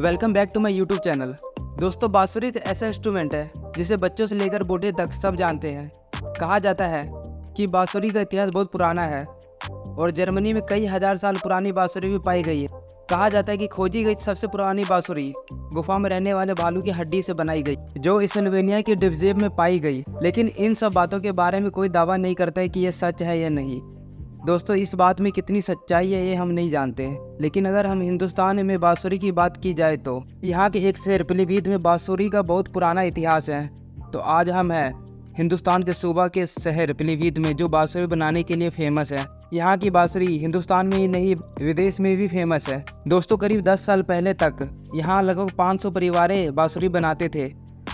Welcome back to my YouTube channel दोस्तों, बांसुरी एक ऐसा इंस्ट्रूमेंट है, जिसे बच्चों से लेकर बूढ़े तक सब जानते हैं। कहा जाता है कि बांसुरी का इतिहास बहुत पुराना है, और जर्मनी में कई हज़ार साल पुरानी बांसुरी भी पाई गई है। कहा जाता है कि खोजी गई सबसे पुरानी बांसुरी, गुफा में रहने वाले बालू की हड्डी से बनाई गई, जो इस्लोवेनिया की डिवजेब में पाई गई। लेकिन इन सब बातों के बारे में कोई दावा नहीं करता है कि यह सच है या नहीं। दोस्तों, इस बात में कितनी सच्चाई है, ये हम नहीं जानते लेकिन अगर हम हिंदुस्तान में बांसुरी की बात की जाए तो यहाँ के एक शहर पीलीभीत में बांसुरी का बहुत पुराना इतिहास है। तो आज हम हैं हिंदुस्तान के सूबा के शहर पीलीभीत में जो बांसुरी बनाने के लिए फ़ेमस है। यहाँ की बांसुरी हिंदुस्तान में ही नहीं, विदेश में भी फ़ेमस है। दोस्तों, करीब 10 साल पहले तक यहाँ लगभग 500 परिवारें बांसुरी बनाते थे,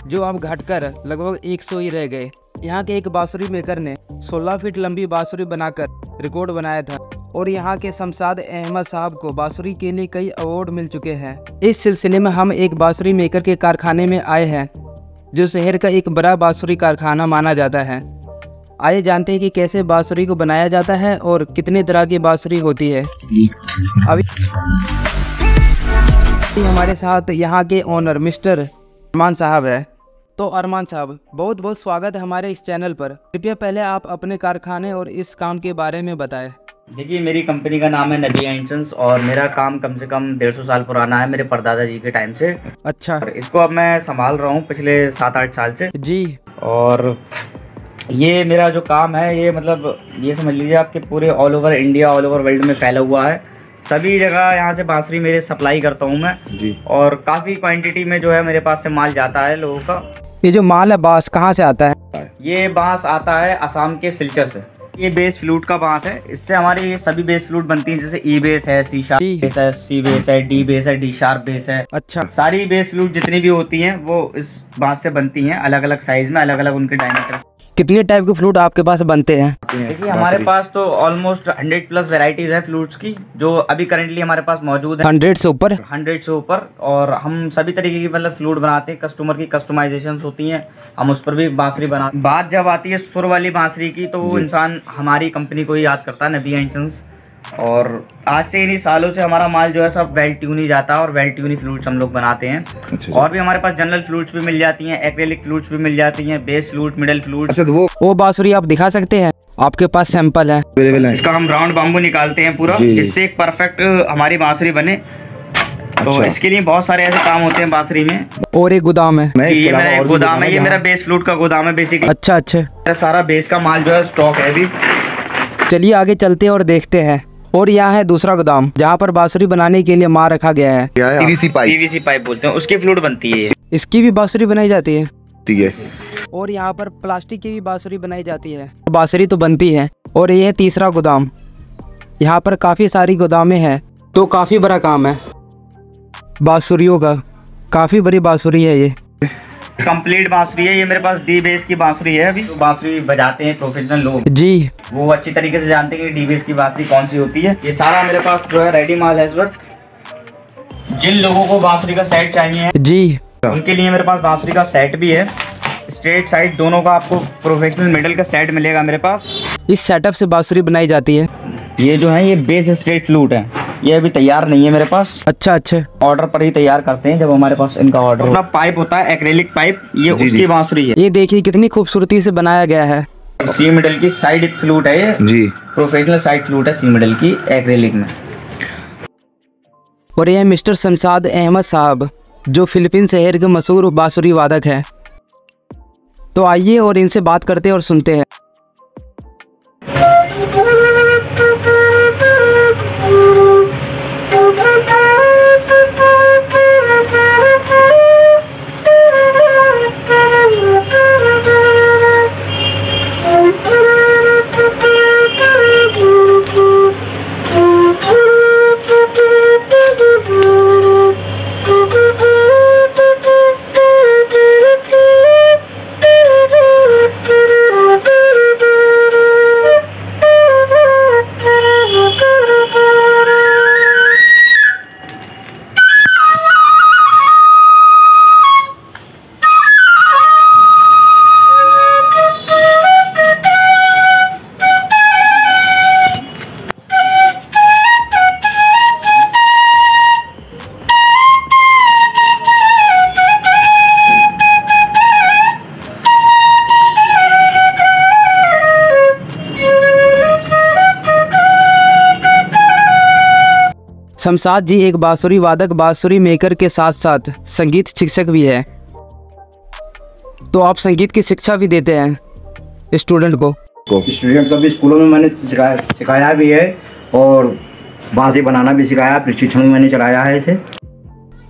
जो अब घटकर लगभग 100 ही रह गए। यहाँ के एक बांसुरी मेकर ने 16 फीट लंबी बांसुरी बनाकर रिकॉर्ड बनाया था और यहाँ के शमशाद अहमद साहब को बांसुरी के लिए कई अवार्ड मिल चुके हैं। इस सिलसिले में हम एक बांसुरी मेकर के कारखाने में आए हैं। जो शहर का एक बड़ा बाँसुरी कारखाना माना जाता है। आइए जानते हैं कि कैसे बाँसुरी को बनाया जाता है और कितने तरह की बांसुरी होती है। अभी हमारे साथ यहाँ के ओनर मिस्टर अरमान साहब है। तो अरमान साहब बहुत बहुत स्वागत है हमारे इस चैनल पर। कृपया पहले आप अपने कारखाने और इस काम के बारे में बताएँ। देखिए मेरी कंपनी का नाम है नबी एंशंस और मेरा काम कम से कम डेढ़ सौ साल पुराना है मेरे परदादा जी के टाइम से। अच्छा। और इसको अब मैं संभाल रहा हूँ पिछले सात आठ साल से। जी। और ये मेरा जो काम है ये मतलब ये समझ लीजिए आपके पूरे all over India all over world में फैला हुआ है। सभी जगह यहाँ से बांसुरी मेरे सप्लाई करता हूँ मैं। जी। और काफ़ी क्वांटिटी में जो है मेरे पास से माल जाता है लोगों का। ये जो माल है बाँस कहाँ से आता है? ये बाँस आता है असम के सिलचर से। ये बेस फ्लूट का बाँस है। इससे हमारे ये सभी बेस फ्लूट बनती हैं जैसे ई बेस है सी शार्प बेस है। सी बेस है डी बेस है डी शार्प बेस है। अच्छा। सारी बेस फ्लूट जितनी भी होती हैं वो इस बाँस से बनती हैं अलग अलग साइज़ में अलग अलग उनके डायमीटर कितने टाइप के फ्लूट आपके पास बनते हैं? देखिए हमारे पास तो ऑलमोस्ट हंड्रेड प्लस वेराइटीज है फ्लूट्स की जो अभी करेंटली हमारे पास मौजूद है। हंड्रेड से ऊपर? हंड्रेड से ऊपर और हम सभी तरीके की मतलब फ्लूट बनाते हैं कस्टमर की कस्टमाइजेशन होती हैं हम उस पर भी बांसुरी बना बात जब आती है सुर वाली बांसुरी की तो इंसान हमारी कंपनी को ही याद करता है नबी एंशंस और आज से इन्हीं सालों से हमारा माल जो है सब वेल ट्यून ही जाता है और वेल ट्यून ही फ्लूट्स हम लोग बनाते हैं। अच्छा और भी हमारे पास जनरल फ्लूट्स भी मिल जाती हैं एक्रेलिक फ्लूट्स भी मिल जाती हैं बेस फ्लूट मिडल फ्लूट अच्छा तो वो वो बांसुरी आप दिखा सकते हैं? आपके पास सैंपल है। इसका हम राउंड बाम्बू निकालते हैं पूरा। जिससे एक परफेक्ट हमारी बांसुरी बने। तो अच्छा। इसके लिए बहुत सारे ऐसे काम होते हैं बांसुरी में। और एक गोदाम है। मैं ये मेरा एक गोदाम है ये मेरा बेस फ्लूट का गोदाम है बेसिकली अच्छा अच्छा। सारा बेस का माल जो है स्टॉक है अभी। चलिए आगे चलते हैं और देखते हैं। और यहाँ है दूसरा गोदाम जहाँ पर बांसुरी बनाने के लिए माल रखा गया है। पीवीसी पाइप पीवीसी पाइप बोलते हैं उसकी फ्लूट बनती है इसकी भी बांसुरी बनाई जाती है। ठीक है। और यहाँ पर प्लास्टिक की भी बांसुरी बनाई जाती है। बांसुरी तो बनती है और ये है तीसरा गोदाम। यहाँ पर काफ़ी सारी गोदामें हैं तो काफ़ी बड़ा काम है। बांसुरियों का काफ़ी बड़ी बांसुरी है ये। कंप्लीट बांसुरी है ये मेरे पास डी बेस की बांसुरी है अभी। तो बांसुरी बजाते हैं प्रोफेशनल लोग। जी। वो अच्छी तरीके से जानते हैं कि डी बेस की बांसुरी कौन सी होती है। ये सारा मेरे पास जो है रेडी माल है इस वक्त। जिन लोगों को बांसुरी का सेट चाहिए जी। उनके लिए मेरे पास बांसुरी का सेट भी है। स्ट्रेट साइड दोनों का आपको प्रोफेशनल मेडल का सेट मिलेगा मेरे पास। इस सेटअप से बांसुरी बनाई जाती है। ये जो है ये बेस स्ट्रेट फ्लूट है। ये अभी तैयार नहीं है मेरे पास। अच्छा अच्छा। ऑर्डर पर ही तैयार करते हैं जब हमारे पास इनका ऑर्डर अपना पाइप होता है एक्रेलिक पाइप ये जी, उसकी बांसुरी है। ये देखिए कितनी खूबसूरती से बनाया गया है। सी मिडल की साइड फ्लूट है ये। जी। प्रोफेशनल साइड फ्लूट है सी मिडल की एक्रेलिक में। और यह मिस्टर शमशाद अहमद साहब जो फिलीपीन शहर के मशहूर बांसुरी वादक है। तो आइए और इनसे बात करते और सुनते हैं। शमशाद जी एक बाँसुरी वादक बांसुरी मेकर के साथ साथ संगीत शिक्षक भी है। तो आप संगीत की शिक्षा भी देते हैं स्टूडेंट को? स्टूडेंट को भी स्कूलों में मैंने सिखाया सिखाया भी है और बांसुरी बनाना भी सिखाया प्रशिक्षण भी मैंने चलाया है इसे।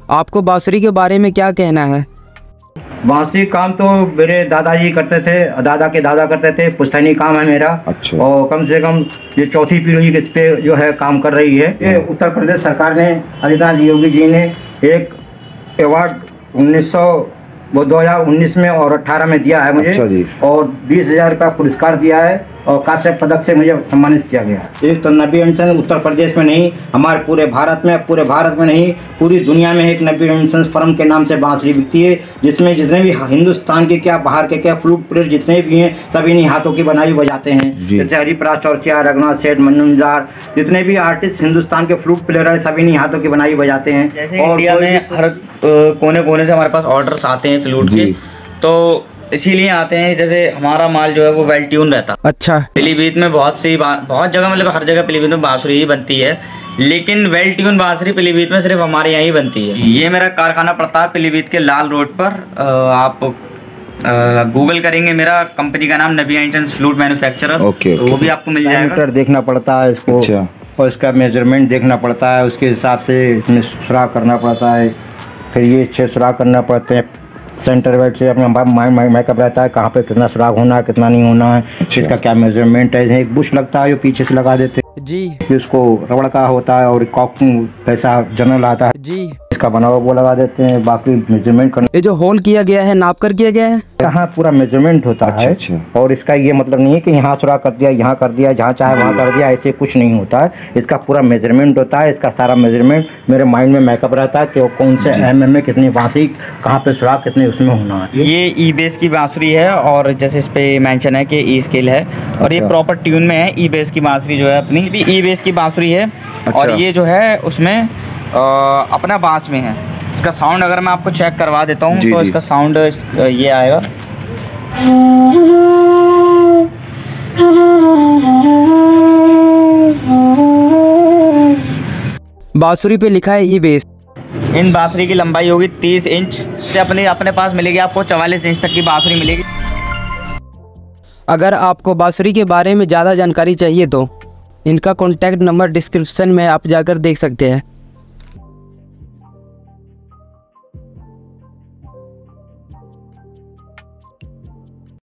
आपको बाँसुरी के बारे में क्या कहना है? बांसुरी काम तो मेरे दादाजी करते थे दादा के दादा करते थे पुस्तैनी काम है मेरा अच्छा। और कम से कम ये चौथी पीढ़ी इस पे जो है काम कर रही है ये उत्तर प्रदेश सरकार ने आदित्यनाथ योगी जी ने एक अवार्ड उन्नीस सौ वो 2019 में और 18 में दिया है मुझे। अच्छा जी। और बीस हज़ार रुपया पुरस्कार दिया है और काश्यप पदक से मुझे सम्मानित किया गया है। एक तो नबी इंसन उत्तर प्रदेश में नहीं हमारे पूरे भारत में पूरे भारत में नहीं पूरी दुनिया में एक नबी इंसन फर्म के नाम से बांसुरी बिकती है जिसमें जितने भी हिंदुस्तान के क्या बाहर के क्या फ्लूट प्लेयर जितने भी हैं सभी इन्हीं हाथों की बनाई बजाते हैं। जैसे हरिप्राज चौरसिया रघुनाथ सेठ मन्नुजार जितने भी आर्टिस्ट हिंदुस्तान के फ्लूट प्लेयर हैं सभी इन्हीं हाथों की बनाई बजाते हैं। हर कोने कोने से हमारे पास ऑर्डर्स आते हैं फ्लूट के। तो इसीलिए आते हैं जैसे हमारा माल जो है वो वेल ट्यून रहता। है अच्छा। पीलीभीत में बहुत सी बहुत जगह मतलब हर जगह पीलीभीत में बांसुरी ही बनती है लेकिन वेल ट्यून बांसुरी पीलीभीत में सिर्फ़ हमारे यहाँ ही बनती है। ये मेरा कारखाना पड़ता है पीलीभीत के लाल रोड पर। आप गूगल करेंगे मेरा कंपनी का नाम नबी एंटन्स फ्लूट मैन्युफैक्चरर ओके, तो वो भी आपको मिल जाएगा। देखना पड़ता है इसको अच्छा। और इसका मेज़रमेंट देखना पड़ता है उसके हिसाब से इसमें सुराख करना पड़ता है। फिर ये छः सुराख करना पड़ते हैं। सेंटर वेट से अपना माइक माइक माइकअप रहता है। कहाँ पे कितना सुराग होना है कितना नहीं होना है। अच्छा। इसका क्या मेज़रमेंट है? एक बुश लगता है जो पीछे से लगा देते हैं। जी। उसको रबड़ का होता है और कॉक पैसा जनरल आता है। जी। इसका बना हुआ वो लगा देते हैं बाकी मेज़रमेंट करना। ये जो होल किया गया है नाप कर किया गया है? यहाँ पूरा मेज़रमेंट होता है। अच्छा। और इसका ये मतलब नहीं है कि यहाँ सुराख कर दिया यहाँ कर दिया जहाँ चाहे वहाँ कर दिया ऐसे कुछ नहीं होता है। इसका पूरा मेज़रमेंट होता है इसका सारा मेज़रमेंट मेरे माइंड में मैकअप रहता है कि वो कौन से एम एम में कितनी बांसी कहाँ पे सुराख कितने उसमें होना है। ये ई बेस की बांसुरी है और जैसे इस पे मेंशन है कि ई स्केल है। और ये अच्छा। प्रॉपर ट्यून में है ई बेस की बांसुरी जो है अपनी। ई बेस की बांसुरी है। और अच्छा। ये जो है उसमें अपना बाँस में है। इसका साउंड अगर मैं आपको चेक करवा देता हूँ तो जी। इसका साउंड ये आएगा। बांसुरी पे लिखा है ई बेस इन बांसुरी की लंबाई होगी तीस इंच। से अपने अपने पास मिलेगी आपको चवालीस इंच तक की बांसुरी मिलेगी। अगर आपको बांसुरी के बारे में ज़्यादा जानकारी चाहिए तो इनका कॉन्टैक्ट नंबर डिस्क्रिप्शन में आप जाकर देख सकते हैं।